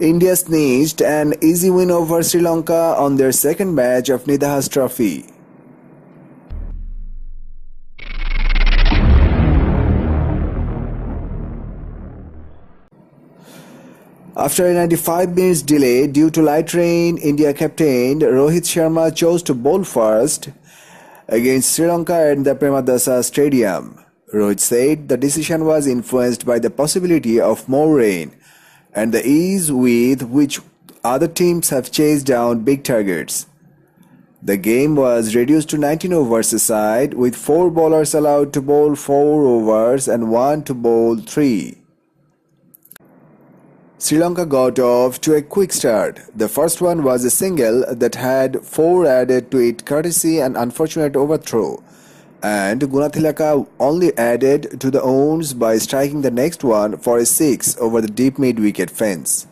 India snatched an easy win over Sri Lanka on their second match of Nidahas Trophy. After a 95 minutes delay due to light rain, India captain Rohit Sharma chose to bowl first against Sri Lanka at the Premadasa Stadium. Rohit said the decision was influenced by the possibility of more rain and the ease with which other teams have chased down big targets. The game was reduced to 19 overs a side with 4 bowlers allowed to bowl 4 overs and 1 to bowl 3. Sri Lanka got off to a quick start. The first one was a single that had 4 added to it courtesy an unfortunate overthrow and Gunathilaka only added to the owns by striking the next one for a 6 over the deep mid-wicket fence.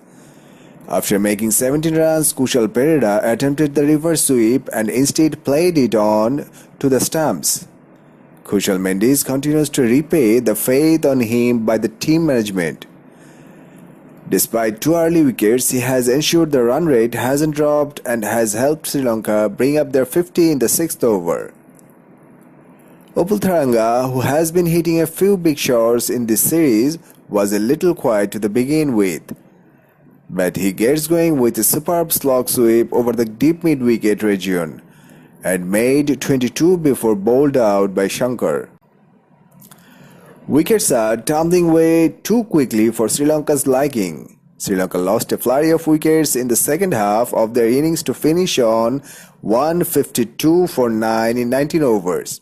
After making 17 runs, Kusal Perera attempted the reverse sweep and instead played it on to the stumps. Kusal Mendis continues to repay the faith on him by the team management. Despite two early wickets, he has ensured the run rate hasn't dropped and has helped Sri Lanka bring up their 50 in the sixth over. Upul Tharanga, who has been hitting a few big shots in this series, was a little quiet to the begin with. But he gets going with a superb slog sweep over the deep mid-wicket region and made 22 before bowled out by Shankar. Wickets are tumbling way too quickly for Sri Lanka's liking. Sri Lanka lost a flurry of wickets in the second half of their innings to finish on 152 for 9 in 19 overs.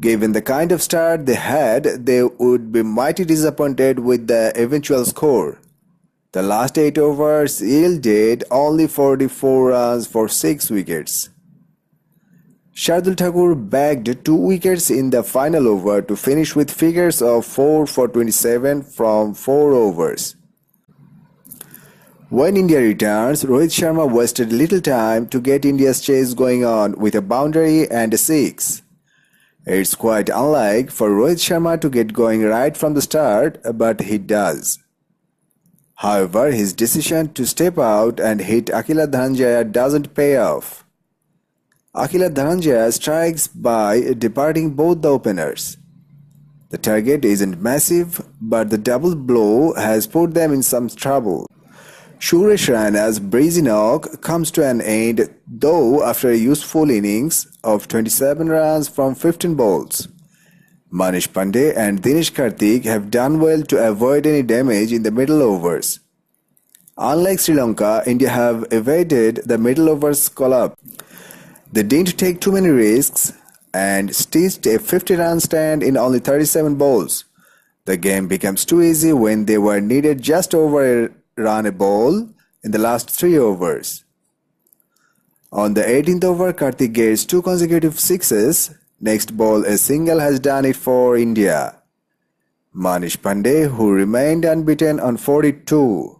Given the kind of start they had, they would be mighty disappointed with the eventual score. The last 8 overs yielded only 44 runs for 6 wickets. Shardul Thakur bagged 2 wickets in the final over to finish with figures of 4 for 27 from 4 overs. When India returns, Rohit Sharma wasted little time to get India's chase going on with a boundary and a 6. It's quite unlike for Rohit Sharma to get going right from the start, but he does. However, his decision to step out and hit Akila Dhananjaya doesn't pay off. Akila Dhananjaya strikes by departing both the openers. The target isn't massive, but the double blow has put them in some trouble. Suresh Raina's breezy knock comes to an end though after a useful innings of 27 runs from 15 balls. Manish Pandey and Dinesh Karthik have done well to avoid any damage in the middle overs. Unlike Sri Lanka, India have evaded the middle overs call-up. They didn't take too many risks and stitched a 50 run stand in only 37 balls. The game becomes too easy when they were needed just over a run a ball in the last three overs. On the 18th over, Karthik gets two consecutive sixes. Next ball, a single has done it for India. Manish Pandey, who remained unbeaten on 42.